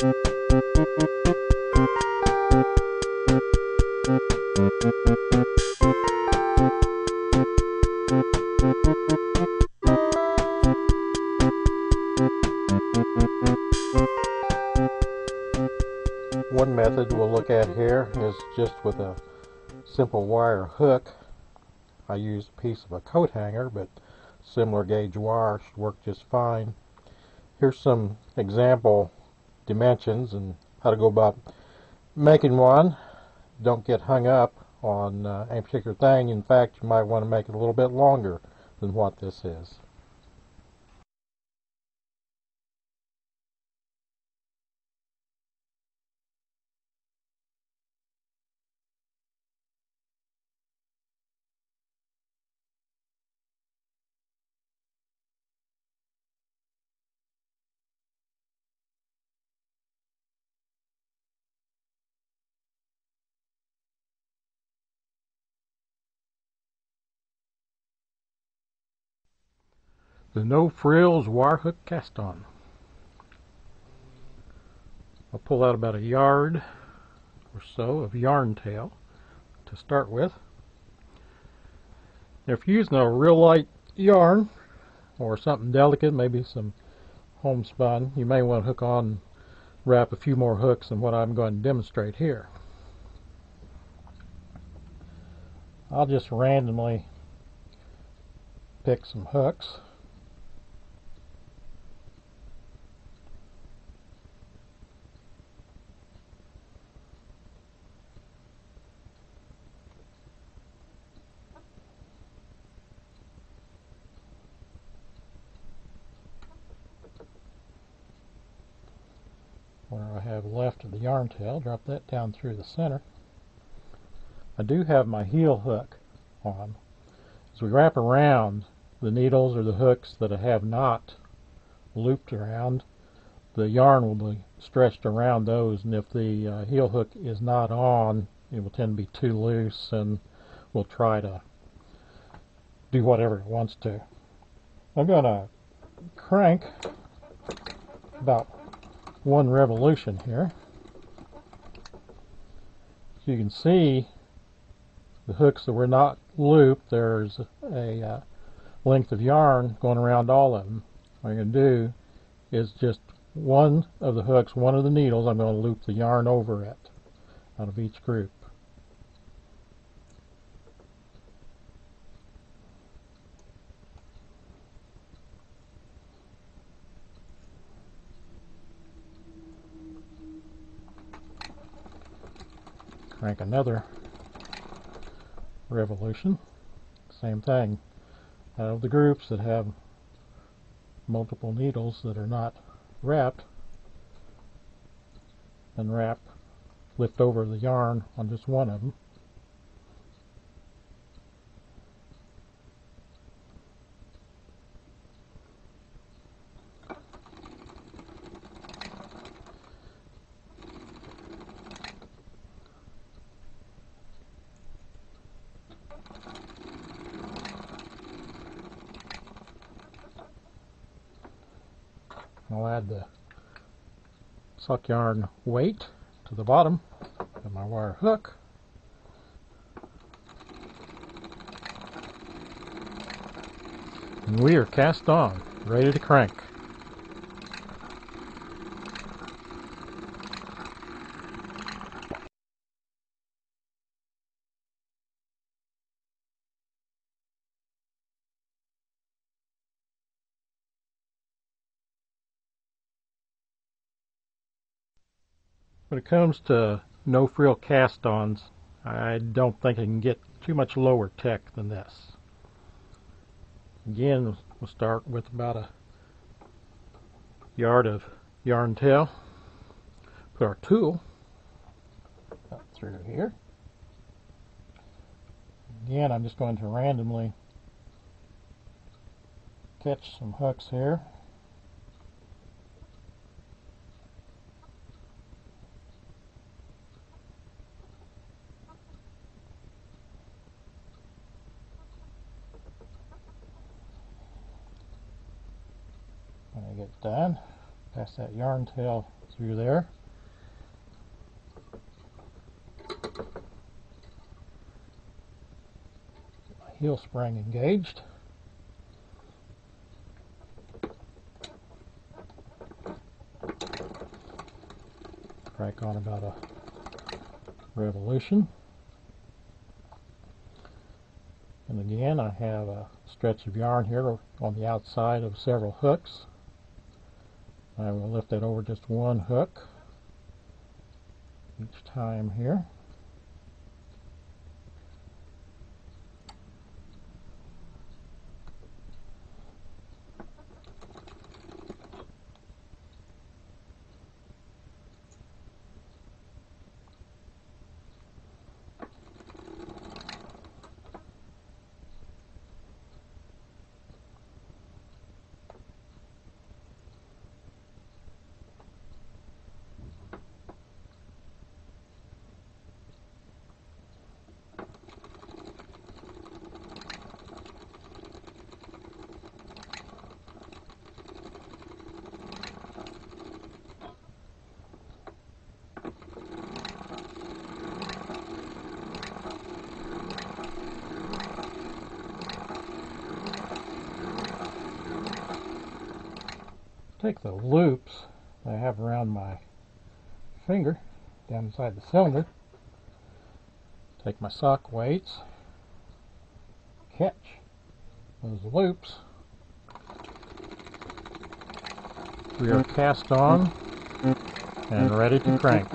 One method we'll look at here is just with a simple wire hook. I used a piece of a coat hanger, but similar gauge wire should work just fine. Here's some example dimensions and how to go about making one. Don't get hung up on uh, any particular thing. In fact, you might want to make it a little bit longer than what this is. The No Frills wire hook cast on. I'll pull out about a yard or so of yarn tail to start with. If you're using a real light yarn or something delicate, maybe some homespun, you may want to hook on wrap a few more hooks than what I'm going to demonstrate here. I'll just randomly pick some hooks where I have left of the yarn tail, drop that down through the center. I do have my heel hook on. As we wrap around the needles or the hooks that I have not looped around, the yarn will be stretched around those and if the uh, heel hook is not on, it will tend to be too loose and will try to do whatever it wants to. I'm going to crank about one revolution here. So you can see the hooks that were not looped, there's a uh, length of yarn going around all of them. What I'm going to do is just one of the hooks, one of the needles, I'm going to loop the yarn over it out of each group. Crank another revolution. Same thing. Out of the groups that have multiple needles that are not wrapped, unwrap, lift over the yarn on just one of them. I'll add the sock yarn weight to the bottom of my wire hook. And we are cast on, ready to crank. When it comes to no-frill cast-ons, I don't think I can get too much lower tech than this. Again, we'll start with about a yard of yarn tail. Put our tool up through here. Again, I'm just going to randomly catch some hooks here. When I get done, pass that yarn tail through there. Heel spring engaged. Crank on about a revolution. And again, I have a stretch of yarn here on the outside of several hooks. I will lift it over just one hook each time here. Take the loops I have around my finger down inside the cylinder, take my sock weights, catch those loops. We are cast on and ready to crank.